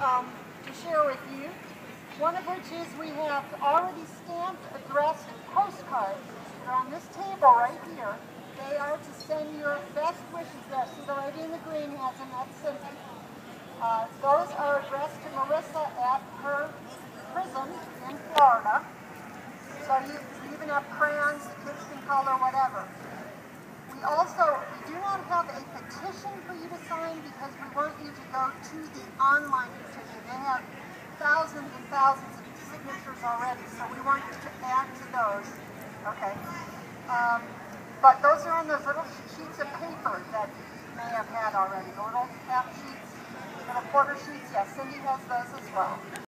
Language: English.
um, to share with you. One of which is we have already stamped, addressed postcards that are on this table right here. They are to send your best wishes there. See the lady in the green has them, that's Cindy. Uh, those are addressed to Marissa at her prison in Florida. So you, you even have crayons, kids can color, whatever. We also, we do not have a petition for you to sign because we want you to go to the online petition. They have thousands and thousands of signatures already, so we want you to add to those. Okay. Um, but those are on those little sheets of paper that you may have had already, the little half sheets, little quarter sheets. Yes, Cindy has those as well.